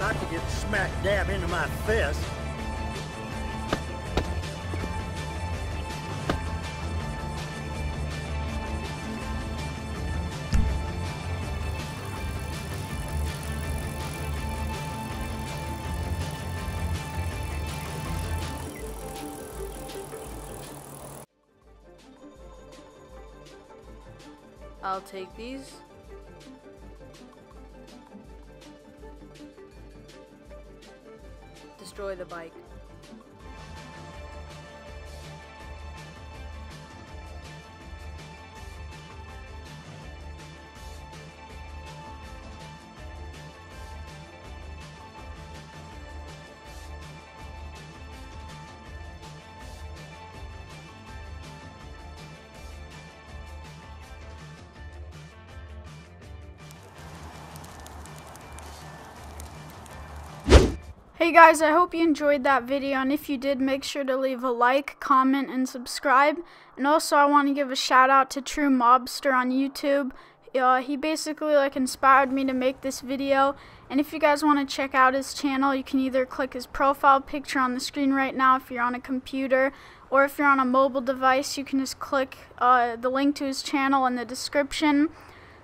Not to get smack dab into my fist. I'll take these. Destroy the bike. Hey guys, I hope you enjoyed that video, and if you did, make sure to leave a like, comment, and subscribe. And also, I want to give a shout out to True Mobster on YouTube. Uh, he basically like inspired me to make this video. And if you guys want to check out his channel, you can either click his profile picture on the screen right now if you're on a computer, or if you're on a mobile device, you can just click uh, the link to his channel in the description.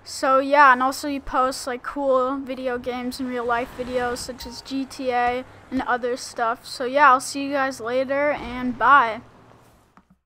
So yeah, and also he posts like cool video games and real life videos such as GTA and other stuff. So yeah, I'll see you guys later and bye.